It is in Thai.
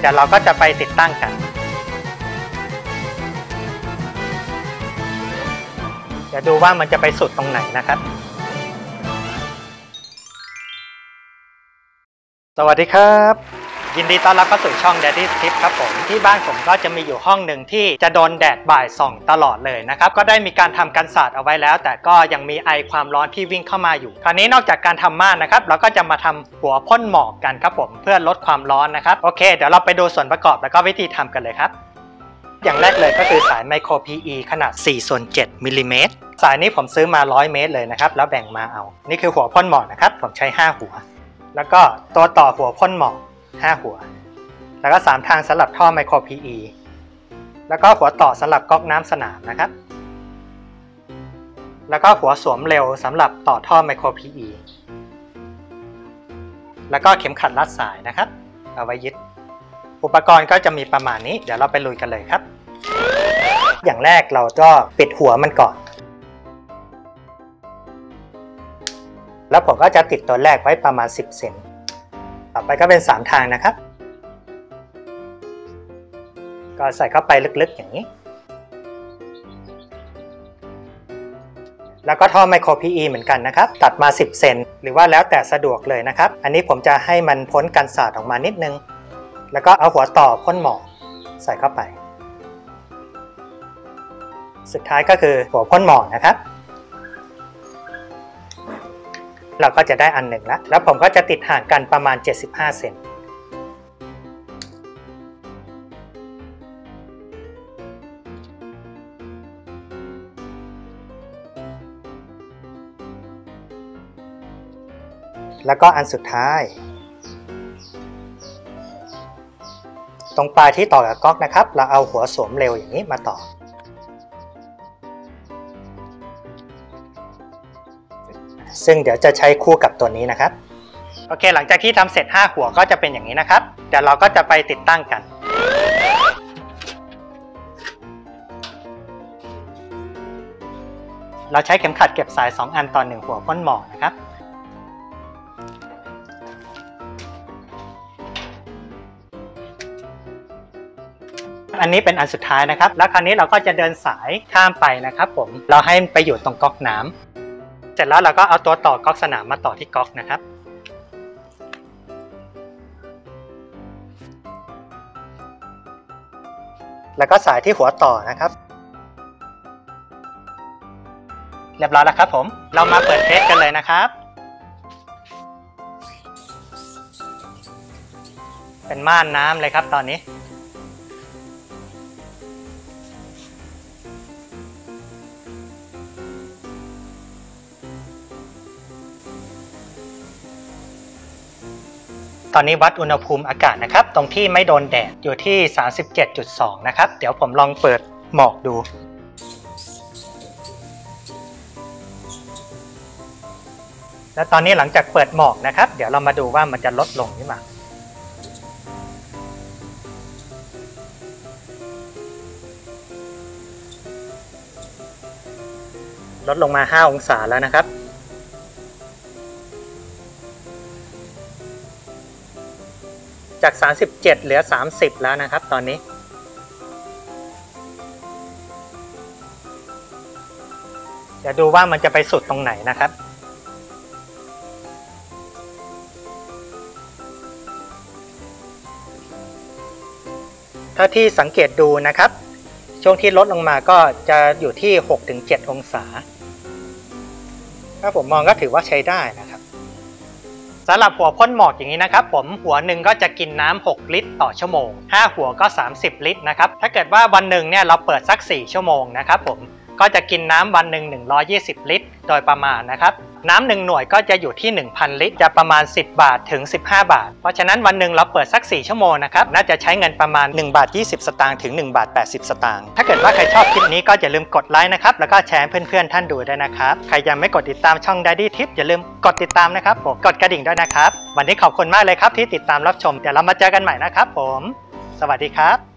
เดี๋ยวเราก็จะไปติดตั้งกันเดี๋ยวดูว่ามันจะไปสุดตรงไหนนะครับ สวัสดีครับ ยินดีต้อนรับเข้าสู่ช่อง Daddy Tip ครับผม ที่บ้านผมก็จะมีอยู่ห้องหนึ่งที่จะโดนแดดบ่ายส่องตลอดเลยนะครับ ก็ได้มีการทำกันศาสตร์เอาไว้แล้ว แต่ก็ยังมีไอความร้อนที่วิ่งเข้ามาอยู่ คราวนี้นอกจากการทำม่านนะครับ เราก็จะมาทำหัวพ่นหมอกกันครับผมเพื่อลดความร้อนนะครับ โอเค เดี๋ยวเราไปดูส่วนประกอบแล้วก็วิธีทำกันเลยครับ อย่างแรกเลยก็คือสายไมโคร PE ขนาด4ส่วน7มิลลิเมตรสายนี้ผมซื้อมา 100 เมตรเลยนะครับ แล้วแบ่งมาเอา นี่คือหัวพ่นหมอกนะครับ ผมใช้ 5 หัว แล้วก็ตัวต่อหัวพ่นหมอก 5 หัว แล้วก็ 3 ทางสำหรับท่อไมโคร PE แล้วก็หัวต่อสำหรับก๊อกน้ำสนามนะครับ แล้วก็หัวสวมเร็วสำหรับต่อท่อไมโคร PE แล้วก็เข็มขัดรัดสายนะครับ เอาไว้ยึด อุปกรณ์ก็จะมีประมาณนี้ เดี๋ยวเราไปลุยกันเลยครับ อย่างแรกเราก็ปิดหัวมันก่อน แล้วผมก็จะติดตัวแรกไว้ประมาณ 10 เซน ต่อไปก็เป็น 3 ทางนะครับ ก็ใส่เข้าไปลึกๆอย่างนี้ แล้วก็ท่อไมโคร PE เหมือนกันนะครับ ตัดมา 10 เซนหรือว่าแล้วแต่สะดวกเลยนะครับ อันนี้ผมจะให้มันพ้นกันศาสตร์ออกมานิดนึง แล้วก็เอาหัวต่อพ่นหมอกใส่เข้าไป สุดท้ายก็คือหัวพ่นหมอกนะครับ เราก็จะได้อันหนึ่งแล้วแล้วผมก็จะติดห่างกันประมาณ 75 เซนแล้วก็อันสุดท้าย ตรงปลายที่ต่อกับก๊อกนะครับ เราเอาหัวสวมเร็วอย่างนี้มาต่อ ซึ่งเดี๋ยวจะใช้คู่กับตัวนี้นะครับ โอเค หลังจากที่ทำเสร็จ 5 หัวก็จะเป็นอย่างนี้นะครับ เดี๋ยวเราก็จะไปติดตั้งกันเราใช้เข็มขัดเก็บสาย 2 อันต่อ 1 หัวพ่นหมอกนะครับ อันนี้เป็นอันสุดท้ายนะครับ แล้วคราวนี้เราก็จะเดินสายข้ามไปนะครับผม เราให้ไปอยู่ตรงก๊อกน้ำ เสร็จแล้วเราก็เอาตัวต่อก๊อกสนามมาต่อที่ก๊อกนะครับ แล้วก็สายที่หัวต่อนะครับ เรียบร้อยแล้วครับผม เรามาเปิดเทสกันเลยนะครับ เป็นม่านน้ำเลยครับตอนนี้ ตอนนี้วัดอุณหภูมิอากาศนะครับ ตรงที่ไม่โดนแดดอยู่ที่ 37.2 นะครับ เดี๋ยวผมลองเปิดหมอกดู แล้วตอนนี้หลังจากเปิดหมอกนะครับ เดี๋ยวเรามาดูว่ามันจะลดลงหรือเปล่าลดลงมา 5 องศาแล้วนะครับ จาก 37 เหลือ 30 แล้วนะครับ ตอนนี้เดี๋ยวดูว่ามันจะไปสุดตรงไหนนะครับ ถ้าที่สังเกตดูนะครับ ช่วงที่ลดลงมาก็จะอยู่ที่ 6-7 องศา ถ้าผมมองก็ถือว่าใช้ได้นะครับ สำหรับหัวพ่นหมอกอย่างนี้นะครับผมหัวหนึ่งก็จะกินน้ำ6ลิตร ต่อชั่วโมง 5 หัวก็ 30 ลิตรนะครับถ้าเกิดว่าวันหนึ่งเนี่ยเราเปิดสัก 4 ชั่วโมงนะครับผมก็จะกินน้ำวันหนึ่ง120 ลิตร โดยประมาณนะครับ น้ำหนึ่งหน่วยก็จะอยู่ที่ 1,000 ลิตร จะประมาณ 10 บาทถึง 15 บาท เพราะฉะนั้นวันหนึ่งเราเปิดสัก 4 ชั่วโมงนะครับ น่าจะใช้เงินประมาณ 1 บาท 20 สตางค์ถึง 1 บาท 80 สตางค์ ถ้าเกิดว่าใครชอบคลิปนี้ก็อย่าลืมกดไลค์นะครับ แล้วก็แชร์เพื่อนๆท่านดูด้วยนะครับ ใครยังไม่กดติดตามช่อง Daddy Tip อย่าลืมกดติดตามนะครับผม กดกระดิ่งด้วยนะครับ วันนี้ขอบคุณมากเลยครับที่ติดตามรับชม เดี๋ยวเรามาเจอกันใหม่นะครับผม สวัสดีครับ